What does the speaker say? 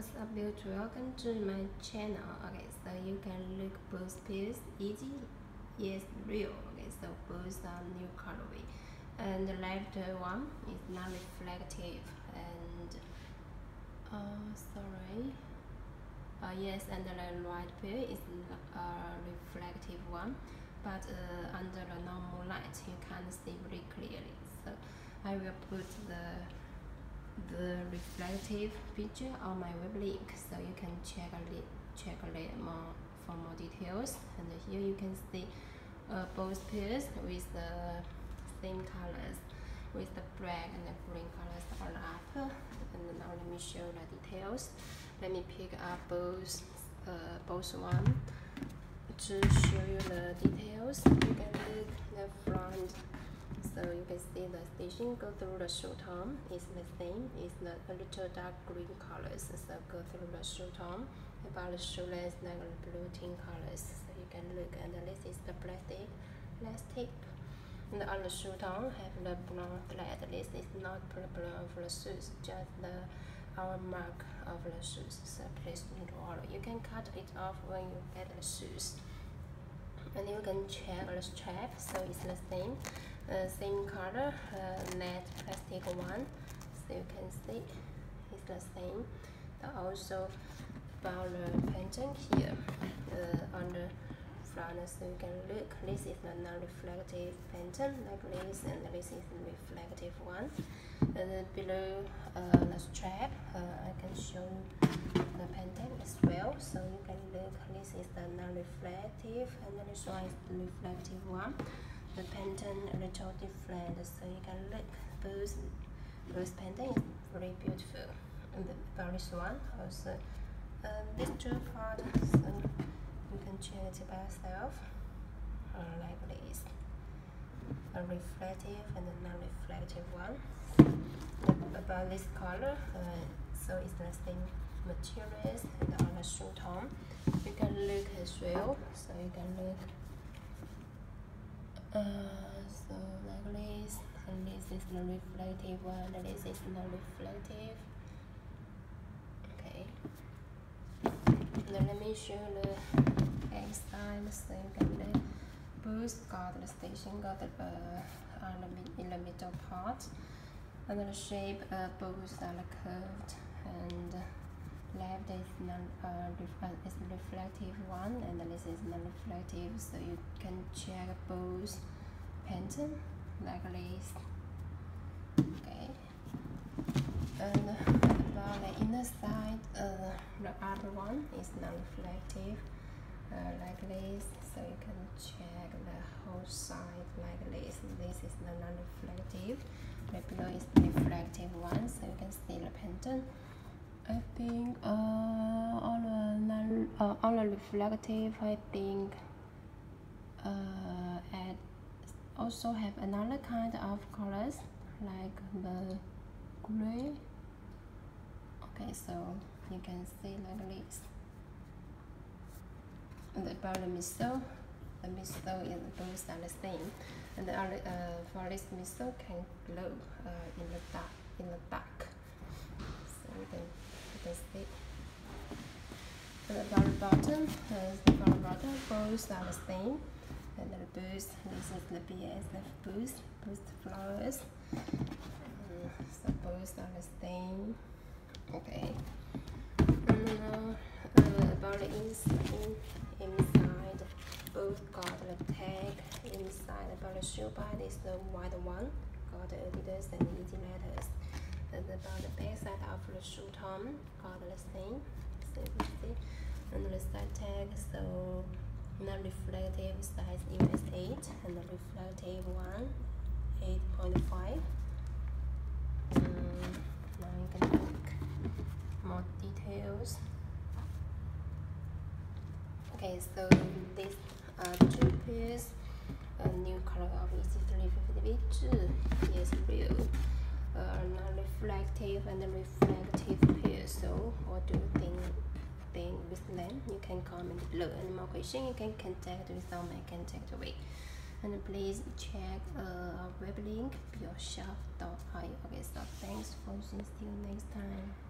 what's up beauty welcome to my channel. Okay so you can look both pairs easy yes real. Okay so both are new colorway. And the left one is not reflective. And uh sorry. Uh yes and the right pair is a reflective one. But uh, under the normal light you can't see very clearly. So i will put the the reflective picture on my web link so you can check a check a little more for more details. And here you can see uh, both pairs with the same colors with the black and the green colors on up and now let me show the details. Let me pick up both uh, both one to show you the details. You can look the front so you can see the stitching go through the shoe is the same. It's the little dark green colors. So go through the shoe about the shoelace like blue tin colors. So you can look and this is the plastic plastic. And on the shoe tom have the brown thread. This is not problem of the shoes. Just the our mark of the shoes. So please don't worry you can cut it off when you get the shoes. And you can check the strap. So it's the same uh, same color uh, matte plastic one so you can see it's the same. But also about the pattern here uh, on the front so you can look this is the non-reflective pattern like this and this is the reflective one. And below uh, the strap uh, I can show the pattern as well so you can look this is the non-reflective and this one is the reflective one the a little different so you can look both both pattern is very beautiful. And the this one also um, these two parts so you can change it by yourself uh, like this a reflective and a non-reflective one. About this color uh, so it's the same materials and on the shoe tone. You can look as well so you can look uh, so like this and this is the reflective one and this is the reflective okay. Now let me show the back side so you can look both got the station got the uh, on the, in the middle part. And the shape uh, both are curved and left is non uh, is reflective one and this is non-reflective so you can check both pattern like this okay. And about the inner side uh, the other one is non-reflective uh, like this so you can check the whole side like this this is the non-reflective. Right below is the reflective one so you can see the pattern I think uh, on a uh, on a reflective I think uh, and also have another kind of colors like the gray. Okay so you can see like this. And about the midsole the midsole is both are the same. And the uh, for this midsole can glow uh, in the dark in the dark. So you can the stick. The very bottom, uh, the very bottom are the same. And the boost, this is the BASF boost, boost flowers. Uh, so are the same. Okay. And now uh, about the inside, inside, both got the tag inside. About the shoe bag is the white one, got the Adidas and Yeezy letters and about the back side of the shoe tom. Got the you see and the side tag so non-reflective size US 8 and the reflective one 8.5 um, now you can look. More details. Okay so these are two pairs a new color of Yeezy 350V2 Yeezreel uh, non-reflective and reflective pair. So what do you think think with them? You can comment below. Any more questions you can contact with our my contact away. And please check uh, our web link bioshop.io. Okay, so thanks for watching. See you next time.